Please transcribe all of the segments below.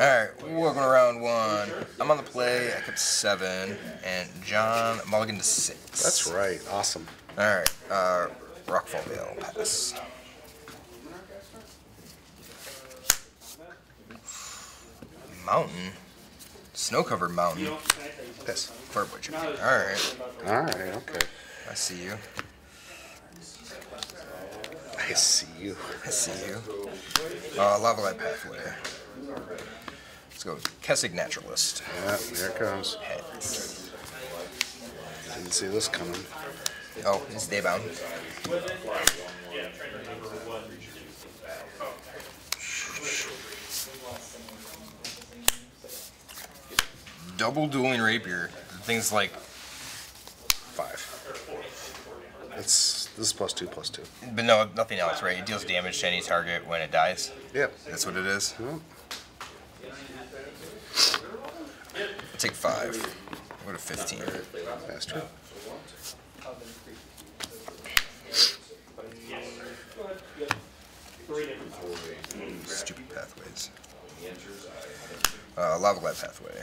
Alright, we're welcome to round one. I'm on the play. I kept seven, and John mulligan to six. That's right. Awesome. Alright, uh, Rockfall Vale, pass. Mountain? Snow covered mountain. Piss. Chicken. Alright, All right. Okay. I see you. I see you. I see you. Uh, Lava Light Pathway. Let's go. Kessig Naturalist. Yeah. Here it comes. Heads. Didn't see this coming. Oh, it's daybound. Double dueling rapier. The thing's like Five. It's this is plus two plus two. But no, nothing else, right? It deals damage to any target when it dies. Yep. That's what it is I'll take five. Go to 15. faster. Stupid pathways. Uh, Lava Glide Pathway.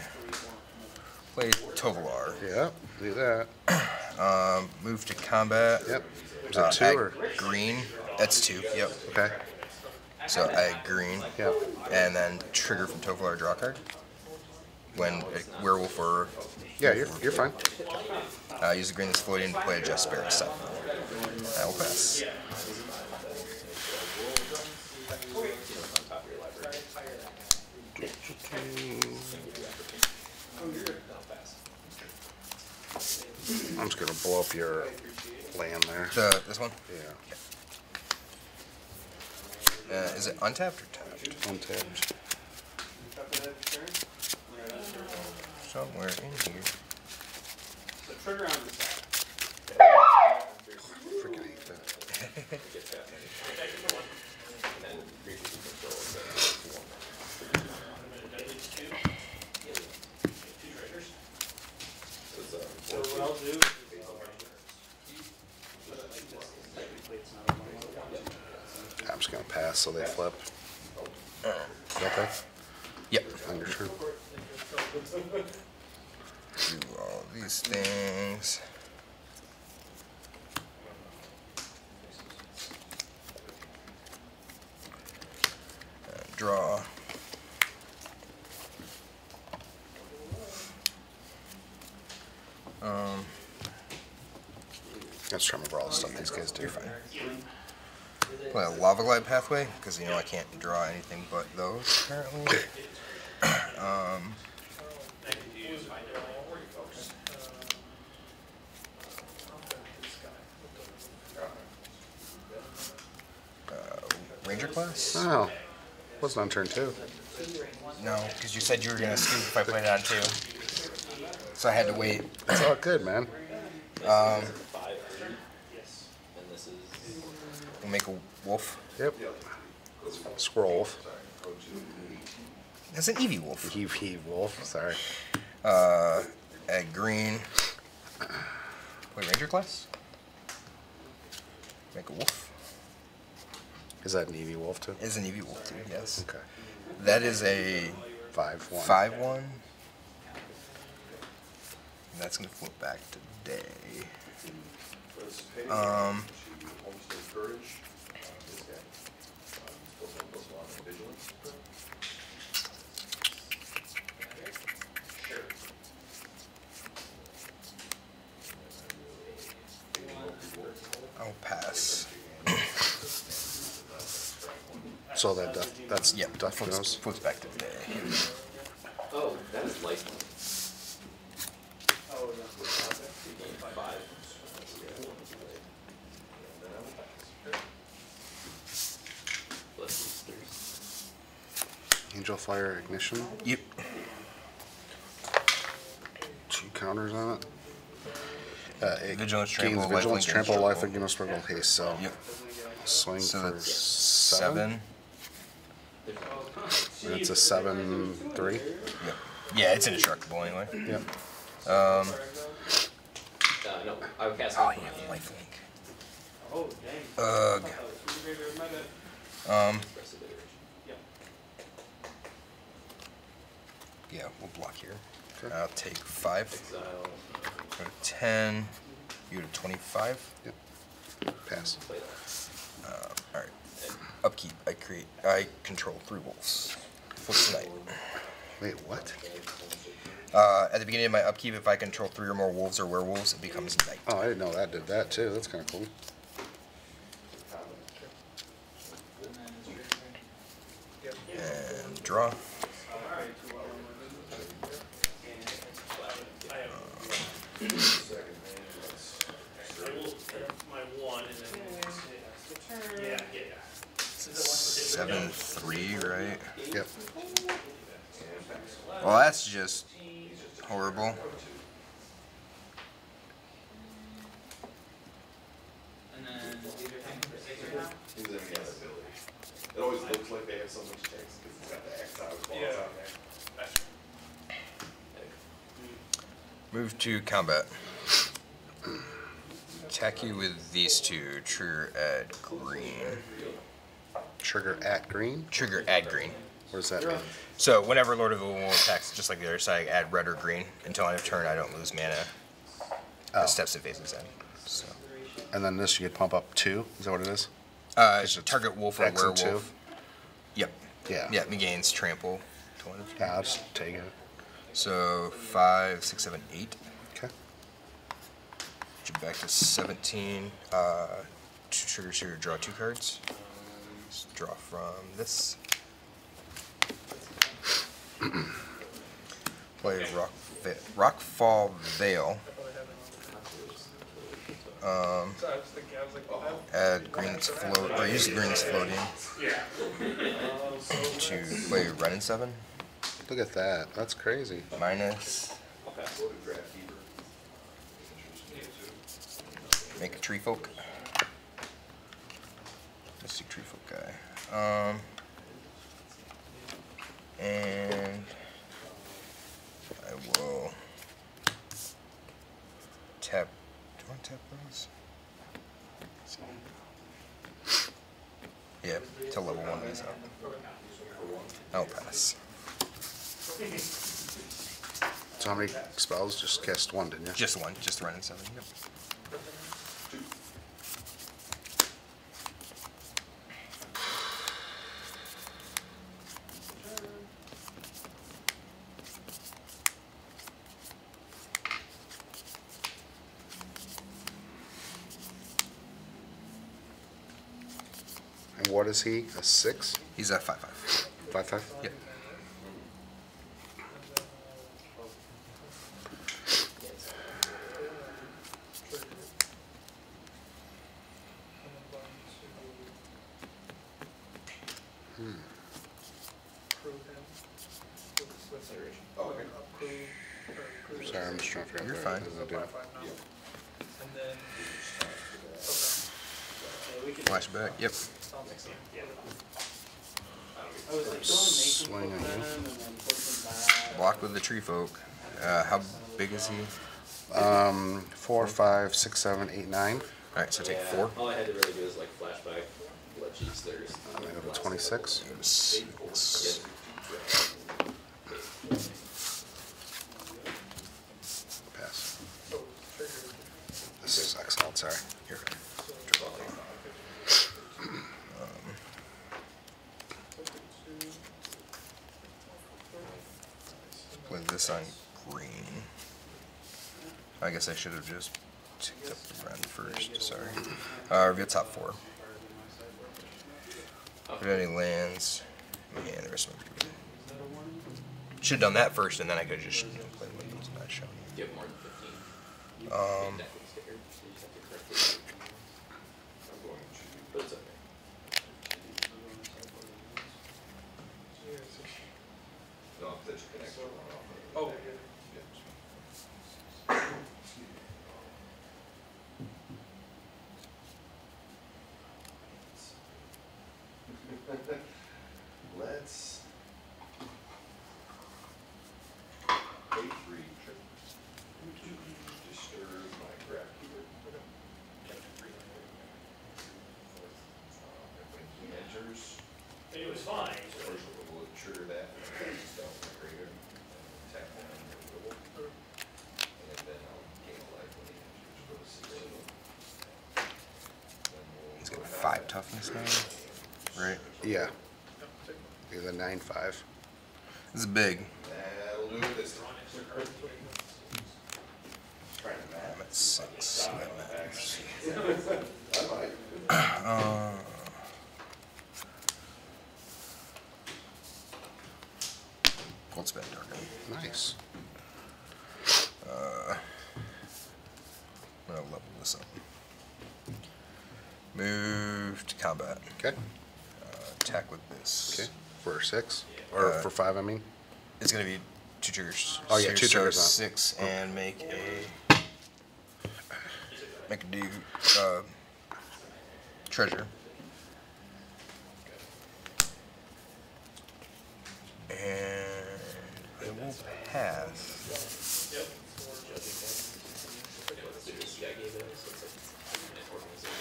Play Tovolar. Yep. Do that. Um, move to combat. Yep. Is Uh, it two or? green. That's two. Yep. Okay. So I green. Yep. And then trigger from Tovolar draw card. When a werewolf or Yeah, you're you're fine. uh, use the green that's floating to play a Just Spirit set. I will pass. I'm just gonna blow up your land there. The, this one? Yeah. Uh, is it untapped or tapped? Untapped. Somewhere in here. the trigger Freaking hate that. I'm just gonna pass so they flip. Okay. Yep. On your turn. Do all these things. And draw. Um, Let's try to remember all the stuff these guys do. you're fine. Play a lava glide pathway because you know I can't draw anything but those currently. um, uh, Ranger class? Oh, wasn't on turn two. No, because you said you were gonna scoop if I played it on two. So I had to wait. It's all good, man. Um, we'll make a wolf. Yep. Squirrel wolf. That's an Eevee wolf. Heave heave wolf. Sorry. Uh, at green. Wait, Ranger class? Make a wolf. Is that an Eevee wolf too? Is an Eevee wolf too, yes. Okay. That is a Five one. 5 1. And that's going to flip back today. Um, I'll pass. So that duff, that's Yep, duff flips, nose. flips back to day. Oh, that is light. Angel fire ignition. Yep. Two counters on it. Uh, it Vigilance, gains trample, vigilance, lifelink, trample, and life, trample. against struggle, haste. So Yep. swing So for that's seven. seven. And it's a seven three. Yep. Yeah, it's indestructible anyway. Yep. Um, Uh, no, I would cast. oh, it. you have lifelink. Oh, dang. Ugh. Um, Rest of the iteration. Yeah, we'll block here. Okay. I'll take five. Exile. Go to ten. You to twenty-five. Yep. Pass. Play that. Um, all right. Upkeep. I create. I control three wolves. What's tonight? Wait, what? Uh, at the beginning of my upkeep, if I control three or more wolves or werewolves, it becomes night. Oh, I didn't know that did that too. That's kind of cool. And draw. My one and then, yeah, yeah, yeah. Seven three, right? Yep. Well, that's just horrible. It always looks like they have so much text because it's got the X out clause Yeah. on there. Move to combat. Attack you with these two. Trigger add green. Trigger at green. Trigger add green. What does that mean? So whenever Lord of the Wool attacks, just like the other side, add red or green. Until end of turn, I don't lose mana. Oh. The steps and phases in. So. And then this you could pump up two. Is that what it is? Uh, Is target wolf or X and werewolf. Yep. Yeah. Yeah, it gains trample. till end. Yeah, I'll just take it. So five, six, seven, eight. Back to 17. Uh, two triggers here to draw two cards. Let's draw from this. Play Rock Rockfall Vale. Um, So I was thinking, I was like, add green that's float, or use green that's floating yeah. to play Wrenn and Seven. Look at that. That's crazy. Minus, Loaded draft keeper. make a tree folk. Let's do tree folk guy. Um, and I will tap. Do to tap those? Yeah, to level one of these up. I'll pass. So how many spells? Just cast one, didn't you? Just one, just Wrenn and Seven. Yep. What is he? A six? He's at five five. Five five? Yep. Oh, okay. Sorry, I'm just trying to figure out. You're what fine. it is to do. And then, Flashback. Yep. Swing on you. Block with the tree folk. Uh, how big is he? Um, four, five, six, seven, eight, nine. All right, so take Yeah, four. All I had to really do is like flashback, let cheats theirs. I'm gonna go to twenty-six. Six. Pass. This is excellent, sorry. Here. Play this on green. I guess I should have just ticked up the run first. Sorry. Uh, reveal top four. Put any lands. Man, the rest of my Should have done that first, and then I could just you know, play Windows not showing. You have more than fifteen. Um, That And it was fine. So. Trigger that self them. And then I'll gain a life when the go to. He's got five toughness now, right? Yeah. He's a nine five. This is big. That'll it six. Um. Gold spin target. Nice. Uh, gonna level this up. Move to combat. Okay. Uh, attack with this. Okay. For six or Uh, for five, I mean. It's gonna be two triggers. Oh, yeah, So two triggers? Six and make a make a do uh, treasure. And will pass. Yeah, I gave it, so it's like, an organization.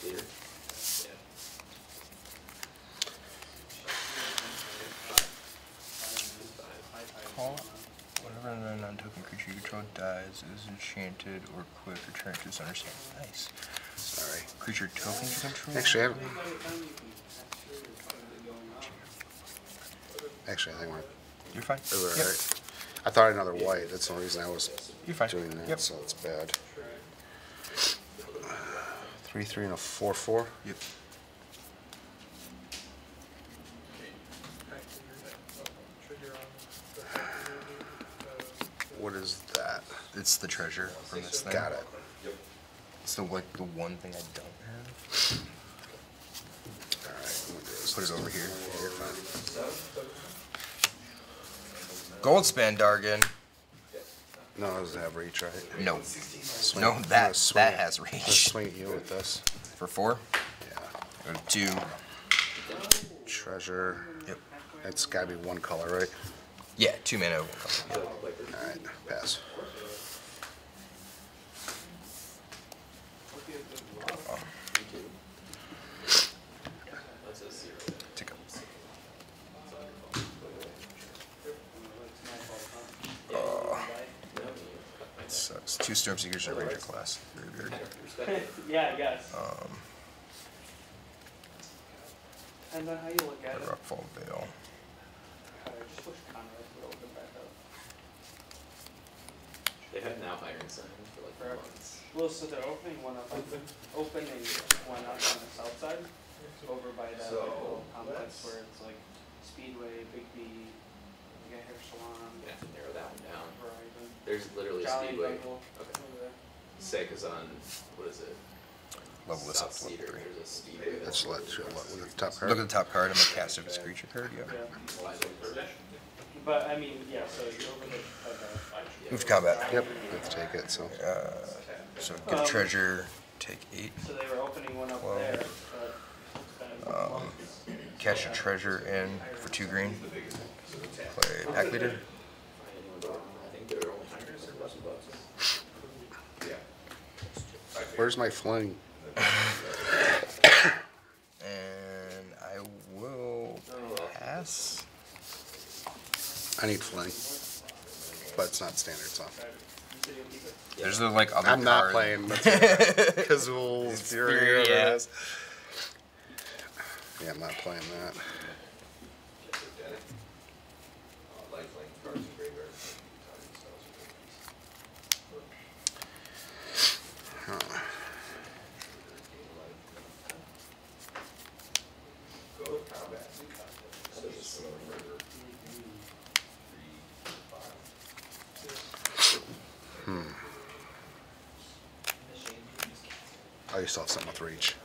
Clear? Yeah. Call whenever a non-token creature you control enchanted or quick, return to its understand. Nice. Sorry. Creature tokens you control. Actually, I haven't. Actually, I think we're, you're fine. we're all Yep. right. I thought another white. That's the only reason I was You're fine. doing that. Yep. So it's bad. Three, three, and a four, four. Yep. What is that? It's the treasure from this thing. Got it. It's the like the one thing I don't have. All right. I'm gonna do this. Put it over here. You're fine. Gold span Dragon. No, it doesn't have reach, right? No. Swing- No, I'm gonna that swing that it- has Let's swing at you with this. For four. Yeah. Go two. Treasure. Yep. It's gotta be one color, right? Yeah, two mana. one color. Yep. All right. Pass. That's a zero. Tick up. No, you- Sucks. Two storm seekers in ranger class. Very weird. Yeah, I guess. Um, Depends on how you look at it. Rockfall Vale. God, I just wish Conrad would open back up. They have now hiring sign for like Forever. months. Well, so they're opening one up, opening one up on the south side, over by that So, like, little complex where it's like Speedway, Big B, you got hair salon, You have to narrow that one down. Verizon, There's literally Jolly speedway. Bungle, Okay. over there. Say, cause on, what is it? Level this up South to level Cedar, three. there's a speedway. Let's let you look with the top card. Look at the top card. I'm gonna cast if it's a creature card. Yeah. Yeah, but I mean, yeah, so you're over the, by the. Move to combat. Yep. Let's take it. So. Uh, so get a Um, treasure. Take eight. So they were opening one up Well, there, but it's been um. Cash a treasure in for two green. Play pack leader. I think they're only hiring for eleven bucks. Where's my fling? And I will pass. I need fling, but it's not standard. So There's the like other I'm not card. playing because we'll Fury, Fury. whatever yeah. it is. Yeah, I'm not playing that. You still have something with reach.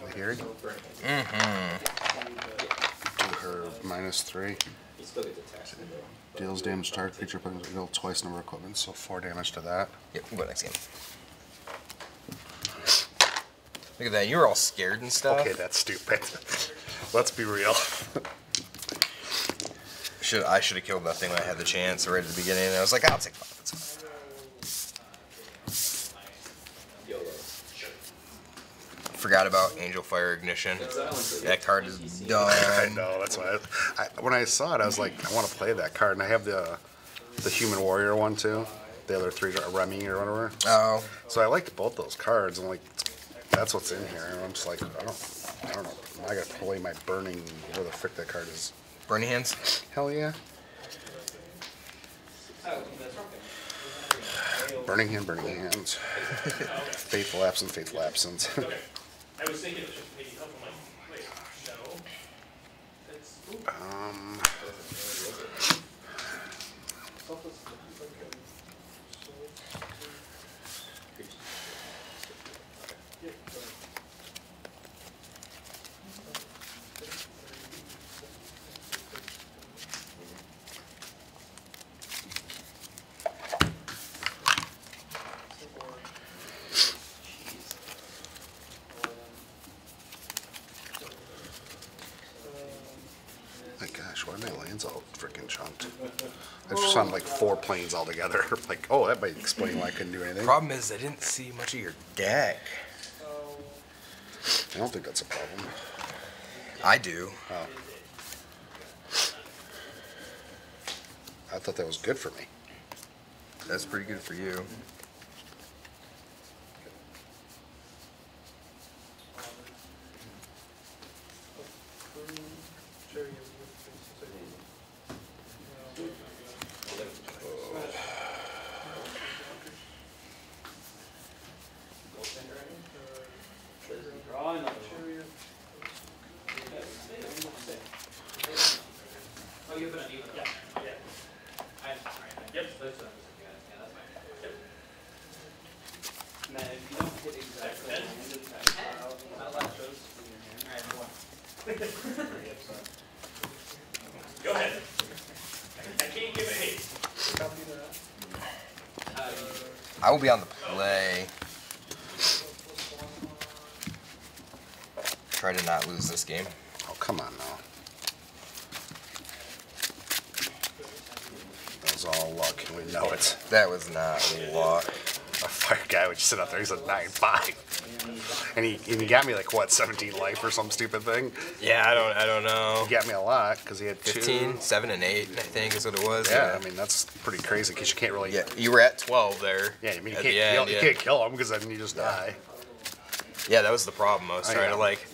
The hearing? Mm-hmm. Do her minus three. You still get the tax on it. Deals damage to target creature, putting deal twice number of equipment, so four damage to that. Yep, we'll go next game. Look at that. You were all scared and stuff. Okay, that's stupid. Let's be real. should I should have killed that thing when I had the chance right at the beginning. And I was like, I'll take five. Forgot about Angel Fire Ignition. That card is done. I know. That's why I, I, when I saw it, I was like, I want to play that card, and I have the the Human Warrior one too. The other three, uh, Remy or whatever. Oh. So I liked both those cards. I'm like, that's what's in here. And I'm just like, I don't, I don't know. I gotta play my burning. Where the frick that card is. Burning Hands. Hell yeah. That's okay. Burning hand, burning hands. faithful absence, faithful absence. I was thinking it should maybe help him like, wait, no. It's, ooh, um, my gosh, why are my lands all freaking chunked? I just found like altogether. like, oh, that might explain why I couldn't do anything. Problem is, I didn't see much of your deck. I don't think that's a problem. I do. Oh. I thought that was good for me. That's pretty good for you. Draw another one. Oh, you have an uneven. yeah, yeah. I, right, Yep. That's what I'm just looking at. Yeah, that's fine. Now, if you don't hit exactly the hand of that file, that last shows in your hand. Alright, cool. Go ahead. I can't give a haste. Uh, I will be on the play. Try to not lose this game. Oh, come on now. That was all luck, and we know it. That was not luck. A fire guy would just sit out there. He's a nine five, and he and he got me like what seventeen life or some stupid thing. Yeah, I don't. I don't know. He got me a lot because he had two. 15, 7, and 8, I think is what it was. Yeah, I mean that's pretty crazy because you can't really. Yeah, you were at 12 there. Yeah, I mean you can't the kill, end, you can't kill him because then you just die. Yeah, that was the problem. I was I trying know. to like,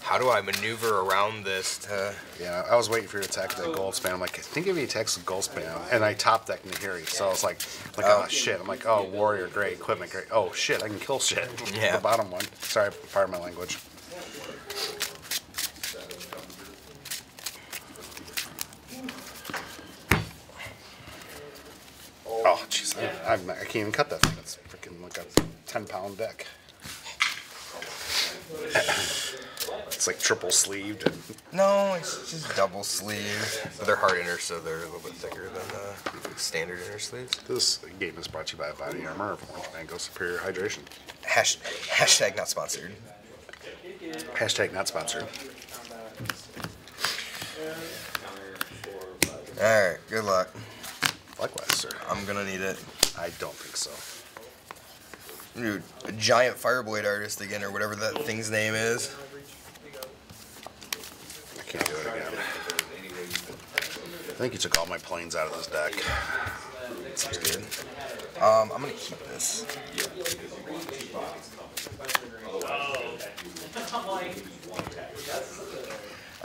how do I maneuver around this to? Yeah, I was waiting for you to attack that Goldspan. I'm like, I think if he attacks the Goldspan, and I top deck Nahiri, so I was like, like oh, Oh. shit. I'm like, oh warrior, great equipment, great. Oh shit, I can kill shit. Yeah. the bottom one. Sorry, pardon my language. Oh jeez, I, I can't even cut that thing. It's freaking like a ten pound deck. It's like triple sleeved and No, it's just double sleeve. But they're hard inner, so they're a little bit thicker than the standard inner sleeves. This game is brought to you by Body Armor of Orange Mango Superior Hydration. Hash, hashtag not sponsored. Hashtag not sponsored. All right, good luck. Likewise, sir. I'm gonna need it. I don't think so. Dude, a giant fireblade artist again, or whatever that thing's name is. I can't do it again. I think you took all my planes out of this deck. Good. Um, I'm gonna keep this.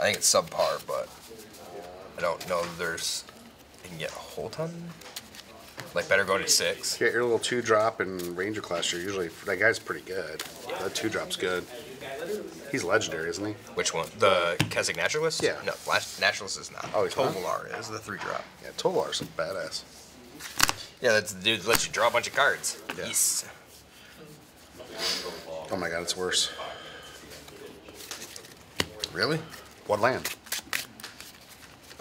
I think it's subpar, but I don't know there's. You can get a whole ton. Like better go to six. Get your little two drop and Ranger class. You're usually that guy's pretty good. That two drop's good. He's legendary, isn't he? Which one? The Kessig Naturalist? Yeah. No, Las- Naturalist is not. Oh, he's not? Is the three drop. Yeah, Tolar's a badass. Yeah, that's the dude that lets you draw a bunch of cards. Yeah. Yes. Oh my god, it's worse. Really? What land?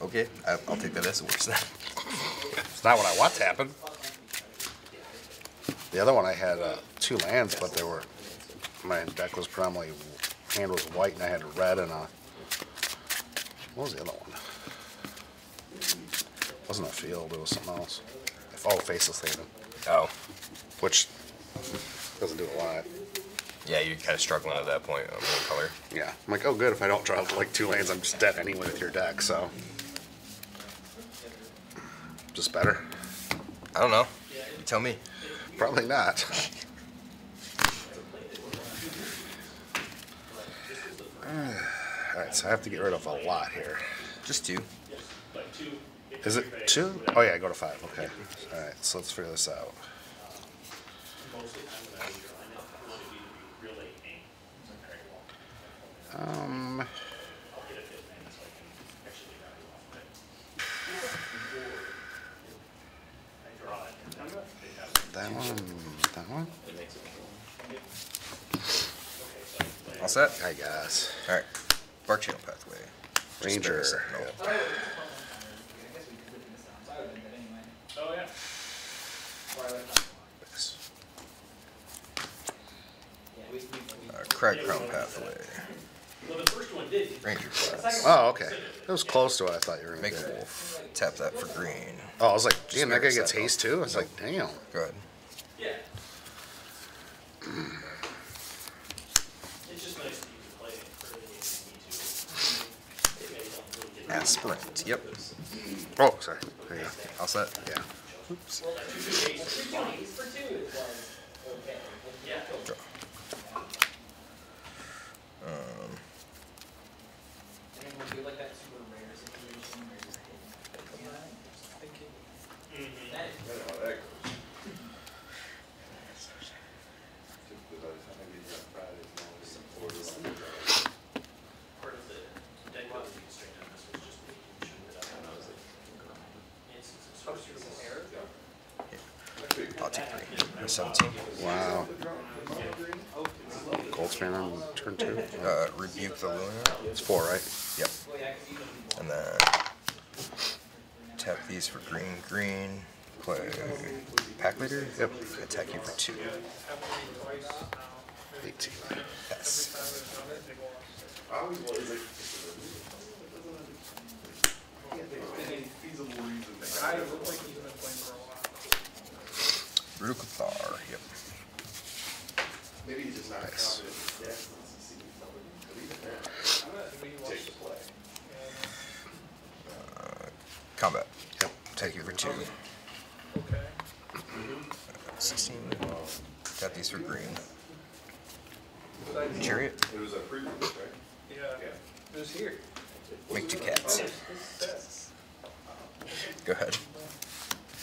Okay, I, I'll take that as worse then. It's not what I want to happen. The other one I had uh, two lands, but they were my deck was predominantly hand was white and I had a red and a what was the other one? It wasn't a field, it was something else. Oh, faceless haven, Oh. which doesn't do a lot. Yeah, you're kind of struggling at that point on one color. Yeah. I'm like, oh, good. If I don't draw like two lands, I'm just dead anyway with your deck. So, just better. I don't know. You tell me. Probably not. All right, so I have to get rid of a lot here. Just two. Is it two? Oh yeah, I go to five. Okay. All right, so let's figure this out. Most of the time when I was drawing it, I wanted you to be really ink. So very well. Um, I'll get a fifth man so I can actually grab you off of it. Before I draw it, and then they have. that one, that one. It makes it cool. Okay, so I play. All set? I guess. All right. Bark channel pathway. Just Ranger. barely set, no. Yep. Oh, I guess we could live in this town, so I would have been dead anyway. Oh, yeah. Or I would have Thanks. Yeah, we, we, we. Uh, Crag Crown pathway. Well, the first one did. Ranger class. Oh, okay. That was close to what I thought you were gonna Make a wolf. Tap that for green. Oh, I was like, damn, that guy gets haste too. I was like, damn. Go ahead. Yeah. It's just nice that you can play it early if you need to. It maybe don't really get- Aspirant. Yep. Oh, sorry. There you go. All set? Yeah. Oops. Well, that two two eight is For two, fine. ace for two is like, okay. Yeah. Draw. Um, And then we'll do like that super rare situation where you're hidden. You know, just thinking, Mhm. that is I know how that goes. Typically by the time I get done Fridays, I'm always some orders on the drive. Part of the deck building constraint on this was just making sure that I had instances of sorcery. I'll take Uh, Seventeen. Wow. Goldspan on turn two. Uh, rebuke the Luna. It's four, right? Yep. Well, yeah, 'cause you can- And then tap these for green, green. Play pack leader. Yep. Attack you for two. Eighteen. Pass. I always wondered, like, can't think of any feasible reason that. Rukuthar. Yep. Maybe he's just not Nice. confident in his deck, wants to see somebody, but even then, take the play. Uh, combat. Yep. Take you for two. Okay. Sixteen. Tap these for green. Chariot. It was a previous, right? Yeah, Yeah. it was here. Make two cats. Go ahead.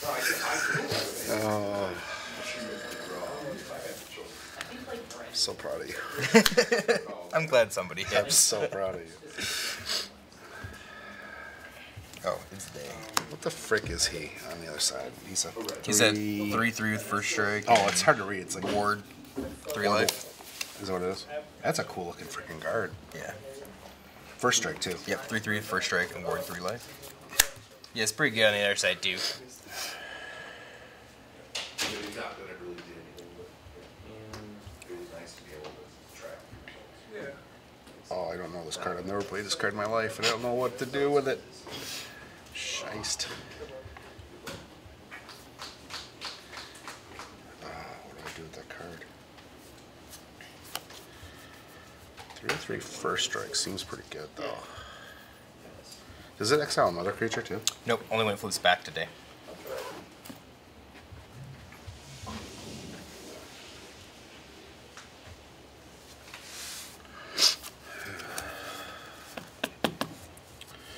No, I, I feel that way. Oh, I'm sure you would draw if I had the choice. I think like Brent. so proud of you. I'm glad somebody I'm so proud of you. Oh, it's they. What the frick is he on the other side? He's a He's at three- three three with first strike. Oh, it's hard to read. It's like Ward, three life. Is that what it is? That's a cool looking freaking guard. Yeah. First strike too. Yep, three three with first strike and Ward three life. Yeah, it's pretty good on the other side too. Maybe not that it really did anything, but it was nice to be able to track. Oh, I don't know this card. I've never played this card in my life, and I don't know what to do with it. Shiest. Oh, uh, what do I do with that card? Three three first strike seems pretty good though. Does it exile another creature too? Nope, only when it flips back today.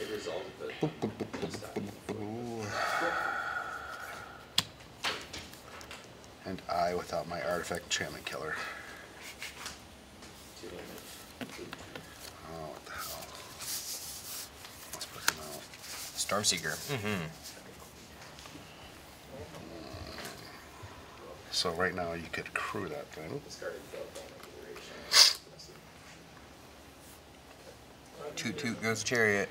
It resulted, but. And I without my artifact enchantment killer. Two limit. Oh, what the hell? Let's put him out. Stormseeker. Mm-hmm. So right now you could crew that thing. Toot toot goes chariot.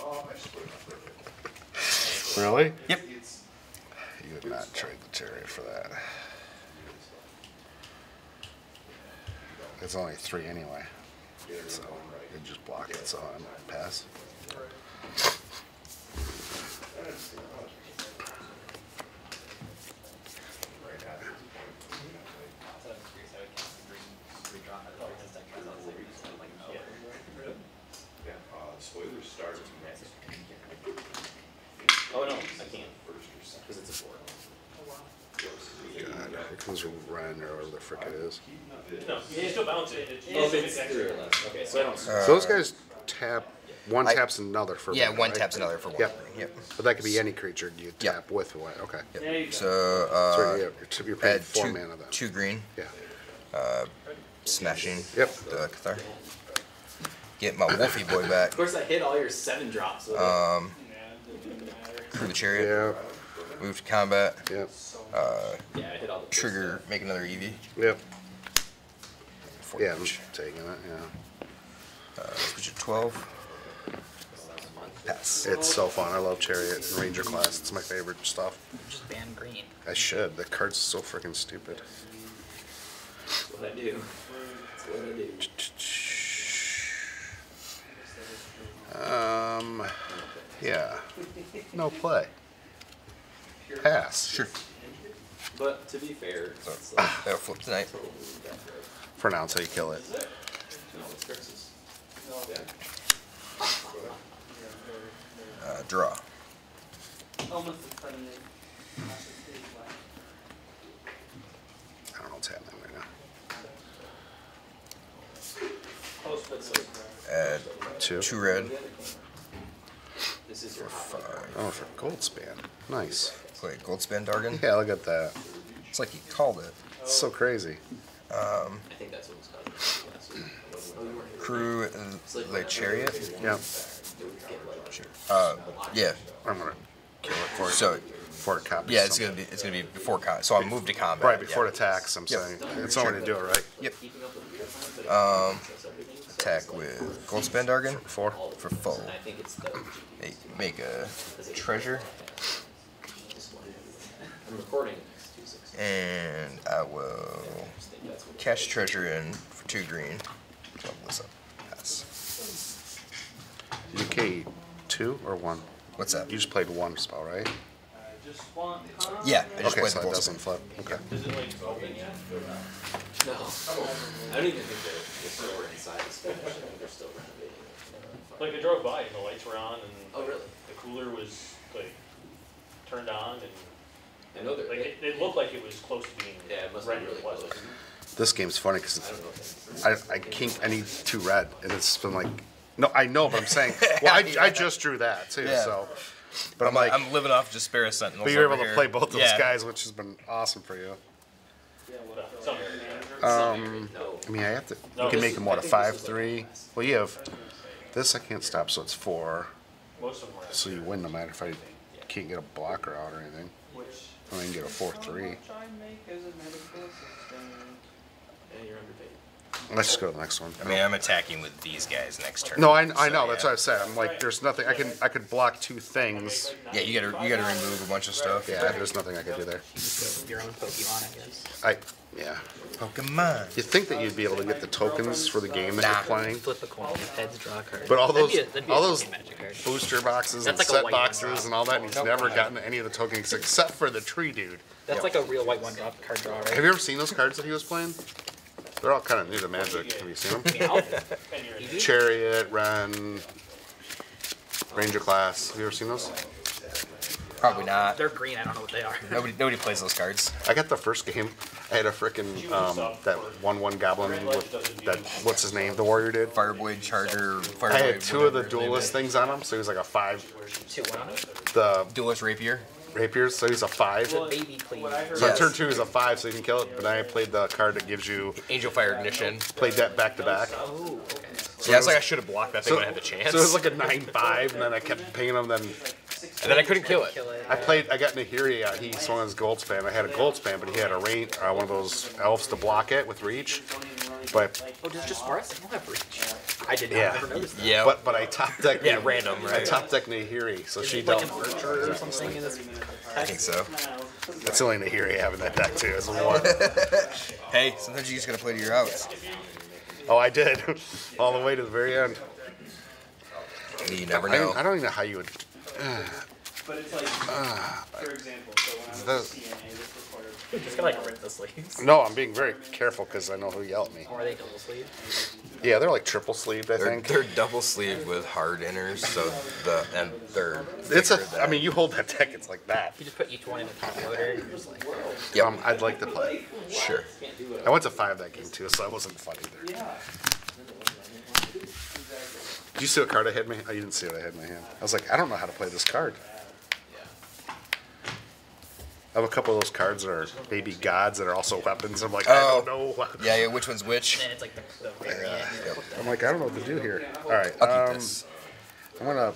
Oh, I just put it on perfect. Really? Yep. You would not trade the chariot for that. It's only three anyway, so you just block it, so I'm pass. right now, Wrenn or whatever the frick it is. No, you can still bounce it. It's Oh, if it's three okay, so I don't. So those guys tap, one I- taps another for Yeah, one, one right? taps another for one. Yep. Yep. But that could be any creature you Yeah. tap with one, okay. There you go. So, So uh, yeah, you're, t- you're paying add four two, mana then. two green, Yeah. smashing Yep. the Cathar. Get my Wolfie boy back Of course, I hit all your seven drops with it. um, Yeah, it through the chariot. Yeah, Move to combat. yep, yeah, I hit all the Trigger, make another EV. yep. Four Yeah, I'm taking it, yeah. Uh, switch to 12. Pass. It's so fun. I love Chariot and Ranger class. It's my favorite stuff. Just ban green. I should. The card's so freaking stupid. That's what I do. That's what I do. Um, yeah. No play. Pass. Sure. But to be fair, So, it's like that'll flip tonight. totally death row. For now until you kill it. No, it's Curses. Yeah. Uh, draw. Almost as funny as not the stage left. I don't know what's happening right now. Close but so Add Two. two red. This is your hot Five. Oh, for gold span. Nice. Play Goldspan Dragon. Yeah, look at that. It's like he called it. It's so crazy. I think that's what was causing it last week. You weren't here. Crew uh, the chariot. Yeah. It would get like- Uh, yeah. I'm gonna kill it for So for copies. yeah, it's gonna be it's gonna be before con. So I'll move to combat. right before yeah. it attacks. I'm Yep. saying it's the only way to do it, right? Yep. Keeping up with the real time, but Um, it's everything. So attack with Goldspan Dragon Four. for full. And I think it's the. Make, make a treasure, Just one. I'm recording next two six. and I will I just think that's what. cash treasure in for two green. Level this up. Pass. UK two or one? What's that? You just played one spell, right? I just want Yeah, I just Okay, played so the it Goldspan. doesn't flip. Okay. Is it like open yet? No. Oh. I don't even think the, the store inside is finished. I think they're still renovating it. Like I drove by and the lights were on and Oh, really? the cooler was like turned on and I know they're. like it, it looked like it was close to being Yeah, it must be rendered, really wasn't This game's funny because I don't know if. I, I kink, I need two red, and it's been like, no, I know, but I'm saying, well, I, I just drew that too, Yeah. so. But I'm like, I'm living off just Spare Sentinels. but you're over able to here. play both those Yeah. guys, which has been awesome for you. Yeah, what Some- Um, No. I mean, I have to, No, you can this make is- them what, I a think this five, is like three? Well, you have, this I can't stop, so it's four, Most of them were. so you win no matter if I can't get a blocker out or anything. I mean, get a four, three. Try and make as a medical assistant. Yeah, you're underpaid. Let's just go to the next one. I mean, I'm attacking with these guys next turn. No, I, I so, know, that's yeah. what I said, I'm like, there's nothing, I can, I could block two things. Yeah, you gotta you gotta remove a bunch of stuff. Yeah, there's nothing I could do there. Your own Pokemon, I guess. I, yeah. Pokemon. You'd think that you'd be able to get the tokens for the game that Nah. you're playing. Flip a coin, heads draw a card. But all That'd those, be a- that'd be all those magic card. booster boxes and like set boxes drop. and all that, and he's never gotten any of the tokens except for the tree dude. That's like a real white one drop card draw, right? Have you ever seen those cards that he was playing? They're all kind of new to Magic. Have you seen them? I mean, I'll- And you're in Chariot, Wrenn, Ranger class. Have you ever seen those? Probably not. they're green, I don't know what they are. Nobody nobody plays those cards. I got the first game. I had a frickin' um, that one-one goblin with that. What's his name? The warrior did. Fireblade Charger. Fireblade, I had two of the whatever his name duelist things on him, so he was like a five. Two one. The Duelist Rapier. Rapiers, so he's a five. Well, Baby, please. What I So on Yes. turn two is a five, so you can kill it. But I played the card that gives you Angel Fire Ignition. played that back to back. Oh, okay. yeah, it's like I should have blocked that thing So, when I had the chance. so it was like a nine five, and then I kept pinging him. Then and then I couldn't kill it. I played. I got Nahiri. Uh, he swung his gold span. I had a gold span, but he had a rain, uh, one of those elves to block it with reach. But Oh, does it just Sparks? They don't have reach. I did not Yeah. ever notice that. Yeah. but but I top decked. Yeah, random, right? I right? top decked Nahiri, so she Like dealt. an Archer or something in this. I think so. That's the only Nahiri I have in that deck too. Is a one. Hey, sometimes you just gotta play to your outs. Oh, I did, all the way to the very end. You never I, know. don't- I don't even know how you would. But it's like, for example, so when I was the- at CNA, this recorder. Just gonna like rip the sleeves. No, I'm being very careful because I know who yelled at me. Or are they double sleeve? Yeah, they're like triple sleeved, I They're, think. they're double sleeved with hard inners, so the and they're. It's a. bigger I mean, you hold that deck, it's like that. You just put each one in a top loader, and you're just like, Yep. Um, I'd like to play. sure. I went to five that game too, so I wasn't fun either. Yeah. Did you see what card I had in my? Oh, you didn't see what I had in my hand. I was like, I don't know how to play this card. I have a couple of those cards that are baby gods that are also weapons. I'm like, Oh. I don't know. Yeah, yeah. Which one's which? and it's like the, the variant. I'm like, I don't know what to do here. All right, I'll keep um, this. I'm gonna.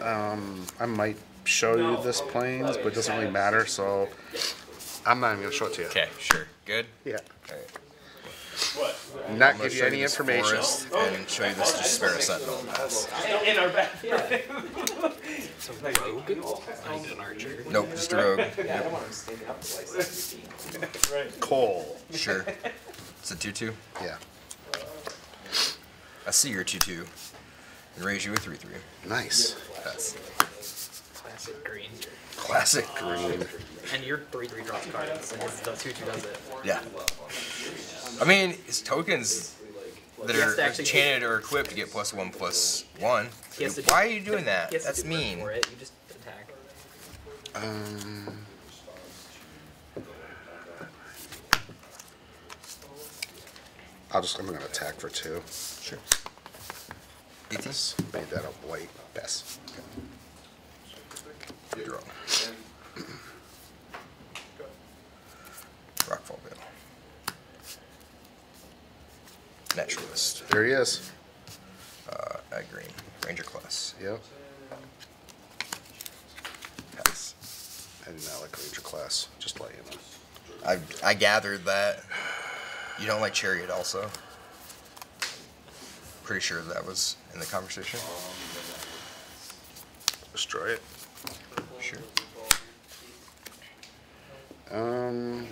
Um, I might show you this planes, but it doesn't really matter. So I'm not even gonna show it to you. Okay, sure. Good. Yeah. Alright. Not give you any this information. forest and show you this just Jaspera Sentinel pass. In our back. So rogue? I need an archer. Nope, just a rogue. Yeah, I don't want him standing up to like seventy feet. Cole. Sure. It's a 2 2. Yeah. I see your 2 2. And raise you a 3 3. Nice. That's Classic green. classic. Green. And your 3 3 draws cards, and his 2 2 does it. Yeah. I mean, his tokens that are to actually- enchanted or equipped to get plus 1 plus 1. He has Why are you doing that? He has to That's do mean. For it. You just attack. Um. I'll just. I'm gonna attack for two. Sure. 18. Made that a white best. Draw. Rockfall Vale. Naturalist. There he is. Uh, at green. Ranger class. Yep. Pass. I do not like Ranger class. Just let you know. I, I gathered that. You don't like Chariot also? Pretty sure that was in the conversation. Destroy it. Sure. Um.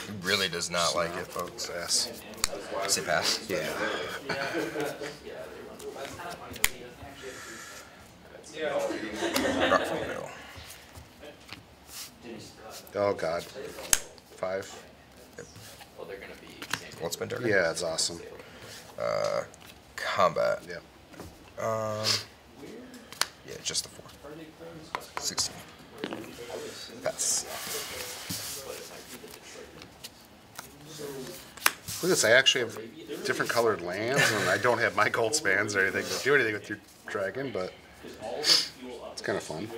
He really does not like it, folks. Pass. Say pass. Yeah. Vale. Oh God. Five. Well, they're going to be. What's been done? Yeah, it's awesome. Uh, combat. Yep. Um, yeah, just the four. 16. Pass. Look at this. I actually have different colored lands, and I don't have my gold spans or anything to do anything with your dragon, but it's kind of fun.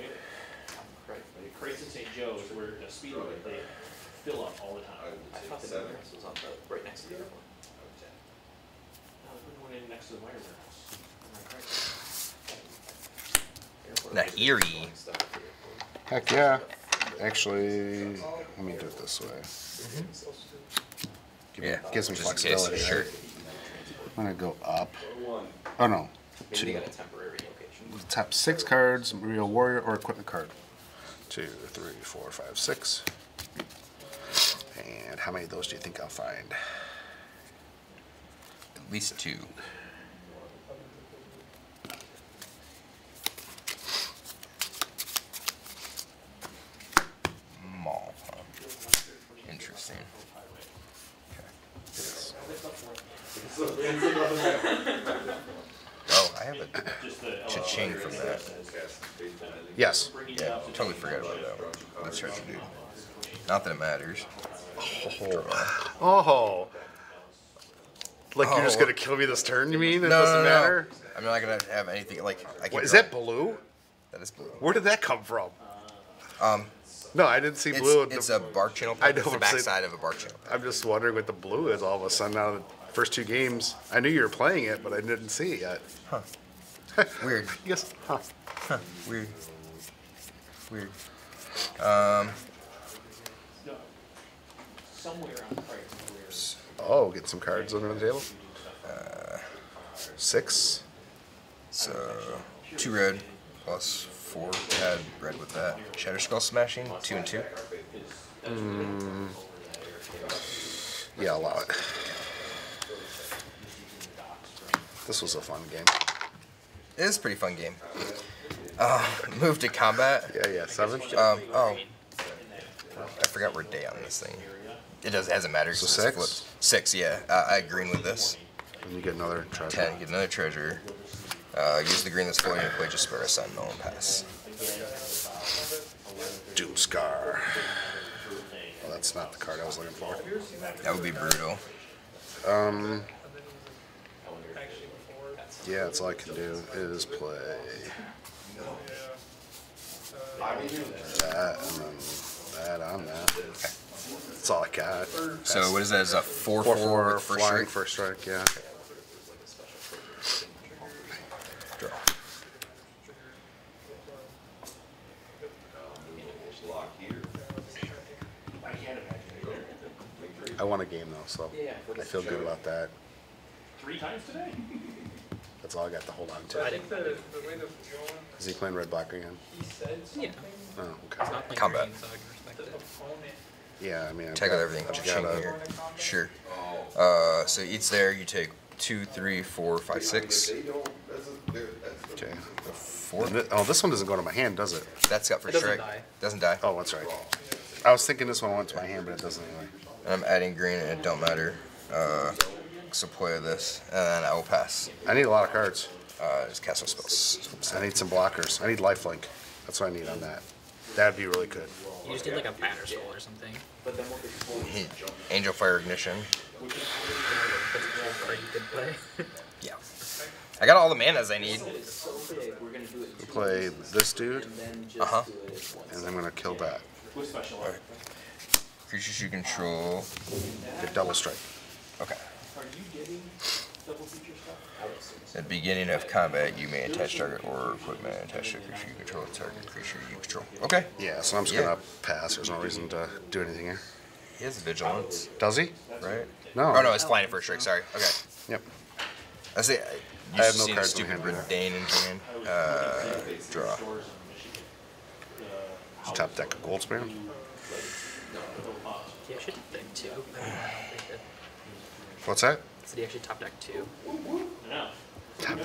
Like Crates at St. Joe's where the speedway, they fill up all the time. I thought the warehouse was on the, right next to the airport. No, we went in next to the warehouse. Airport eerie. pulling stuff at the airport. Heck yeah. Actually, let me do it this way. Mm-hmm. Give me- Yeah. Gives me just in case, flexibility. Sure. right? I'm gonna go up. Oh no. Maybe Two. they got a temporary location. Top six cards, real warrior or equipment card. Two, three, four, five, six. And how many of those do you think I'll find? At least two. Mall. Huh? Interesting. Yes. Oh, I have a Just the. cha-ching from that. Yes. Yeah, totally forgot about that one. Let's try to do. Not that it matters. Oh. Oh. Like you're just Oh. gonna kill me this turn? You mean it No, doesn't no, no. matter? I'm not gonna have anything like. I What, is that blue? That is blue. Where did that come from? Um, No, I didn't see it's, blue. it's the- a Barkchannel. I know It's the backside of a Barkchannel. I'm just wondering what the blue is all of a sudden out of the first two games. I knew you were playing it, but I didn't see it yet. Huh. Weird. Yes. Huh. huh. Weird. Weird. Um. Somewhere on Craig's. Oh, get some cards under the table. Six. so two red plus four. Add red with that. Shatterskull Smashing. Two and two. Yeah, allow it. This was a fun game. It is a pretty fun game. Uh, move to combat. Yeah, yeah. Seven. Um, oh, I forgot we're day on this thing. It does. It hasn't mattered. So six? flipped. Six. Yeah, uh, I agree with this. And you get another treasure. Ten, get another treasure. Uh, use the green that's floating in play, just spare a sentinel and pass. Doomscar. Well, that's not the card I was looking for. That would be brutal. Um. Yeah, that's all I can do is play that and then that on that. That's all I got. So what is that? Is a four Four four, four with flying strike? first strike. Yeah. Draw. I can't imagine. I won a game though, so Yeah, I feel good about that. Three times today? That's all I got to hold on to. I to. think the, the way the Is he playing red black again? he said Yeah. Oh, It's okay. not like Combat. Green, so I can respect the it. opponent Yeah, I mean, I've Attack got- with everything. I've Ching got a- here. Sure. Uh, so each there you take two, three, four, five, six. They don't, that's a, they're, that's. Okay. Four. And thi- Oh, this one doesn't go to my hand, does it? That's got for first doesn't strike. die. Doesn't die. Oh, that's right. I was thinking this one went to my hand, but it doesn't anyway. And I'm adding green and it don't matter. Uh, so play this and then I will pass. I need a lot of cards. Uh, just cast my spells. I need some blockers. I need lifelink. That's what I need on that. That'd be really good. You just need like a Batterskull or something. But then what the He- Angelfire Ignition. That's a card you could play. Yeah. I got all the manas I need. It's so big, we're gonna do it two Play this dude, and then just Uh-huh. do it once. and I'm gonna kill that. With. Creatures you control. Get double strike. Okay. At the beginning of combat, you may attach target or equipment attached to a creature you control to target creature you control. Okay. Yeah, so I'm just Yeah. gonna pass. There's no reason to do anything here. He has vigilance, Does he? right? No. Oh no, it's flying at first strike. Sorry. Okay. Yep. I say. You I have no seen cards in stupid hand either. Reidane in hand. Uh, draw. Stores in Michigan. The Top deck of Goldspan. He actually top deck two. What's that? So he actually top deck two.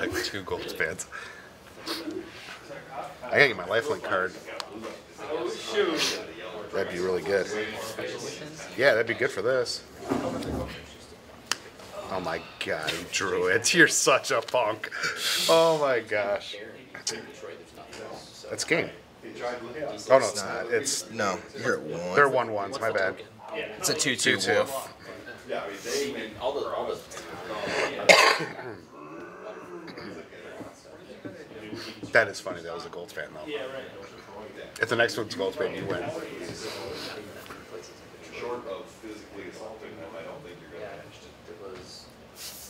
No. Top deck two I gotta get my lifelink card. Oh. That'd be really good. Yeah, that'd be good for this. Oh my god, you drew it. You're such a punk. Oh my gosh. That's game. Oh no, it's not. It's No, you're at one. they're one ones. My bad. It's a two-two Two-two. wolf. Yeah, I mean, they even, All the, all the. That is funny. That was a Goldspan though. Yeah, right. If the next one's Goldspan, you win. short of physically assaulting them, I don't think you're gonna. it was.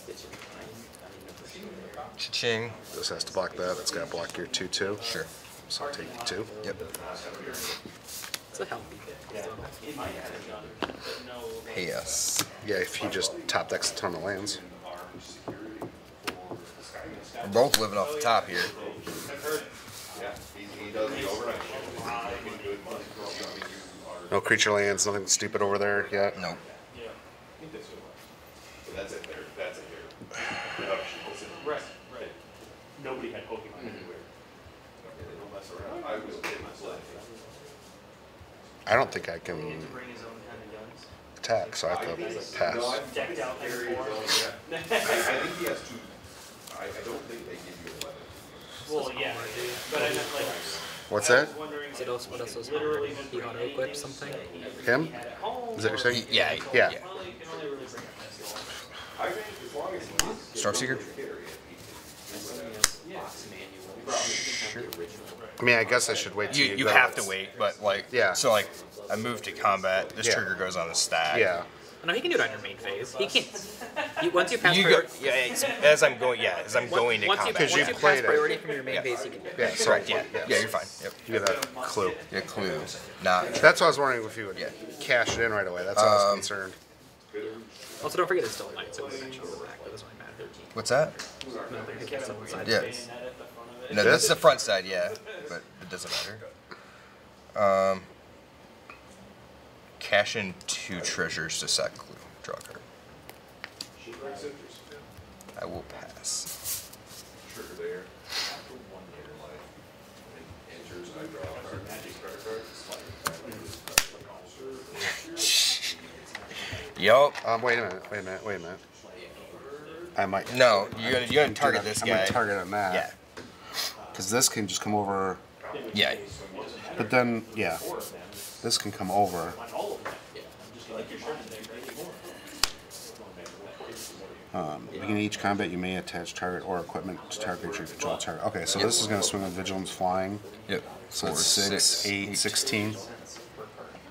It's I don't know if it's still there. Cha-ching. This has to block that. It's got to block your two two. Sure. So I'll take you two. Yep. It's a healthy pick. still. It might have been done, but no. Hey, yes. Yeah, if he just top decks a ton of lands. We're both living off the top here. Yeah, he, he does the overnight shift, he's making good money. I mean, you are, No creature lands. Nothing stupid over there yet. Nope. That's it, there, that's it, there. Production was in. Right, right. Nobody had Pokemon anywhere. They don't mess around. I will take my life. I don't think I can Bring his own kind of guns. attack, so I have to No, pass. I've Decked out in carried his four. own, yeah. I, I think he has two, I, I don't think they give you a weapon. Well, yeah, but I meant like. What's I that? was wondering Is it also, what else was literally He auto equipped something? Him? he had at home. Is that what you're saying? Yeah. Yeah. Yeah. Only, can only really bring a pistol. I think as long as he's. Stormseeker? Sure. I mean, I guess I should wait You you you have to wait, but like Yeah. So like, I move to combat. This Yeah. trigger goes on the stack. Yeah. No, he can do it on your main phase. He can't. You, once you pass You go. priority, Yeah. As, as I'm going. Yeah. As I'm going to once you, combat. once you you played pass it. priority from your main Yeah. phase, he can do it. Yeah. So Correct. Yeah. yes. Yeah. You're fine. Yep. You get a clue. Your clue. Not. That's why I was wondering if you would Yeah. cash it in right away. That's why I was Um, concerned. Also, don't forget it's still night, so it's mentioned on the back. That doesn't really matter. What's that? No, they can still inside Yeah. the face. Net at the front of it. No, that's the front side. Yeah, but it doesn't matter. Um. Cash in two treasures to sack clue. Draw a card. I will pass. Trigger there, after one year life, when it enters, I draw a card. Magic credit card. Yup. Um, wait a minute. Wait a minute. Wait a minute. I might. No, you're gonna you're gonna target this I'm this gonna target on that. Yeah. Because this can just come over. Yeah. But then, yeah, this can come over. Um, beginning each combat, you may attach target or equipment to target your control target. Okay, so this is going to swing with vigilance flying. Yep. So Four, it's six, six, eight, eight. 16.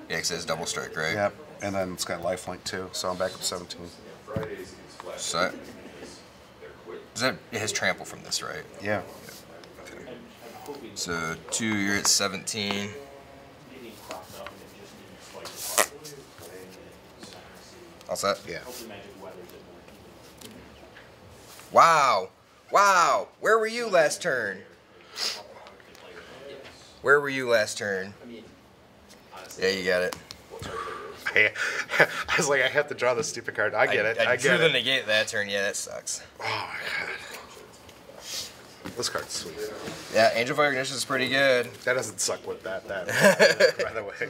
Yeah, 'cause it's double strike, right? Yep. And then it's got lifelink too, so I'm back up 17. So is that it has trample from this, right? Yeah. Okay. So two, you're at 17. All set? Yeah. Wow. Wow. Where were you last turn? Where were you last turn? Yeah, you got it. I, I was like, I have to draw this stupid card. I get it. I, I, get drew it. the negate that turn. Yeah, that sucks. Oh my god. This card's sweet. Yeah, Angelfire Ignition is pretty good. That doesn't suck with that. That by the way.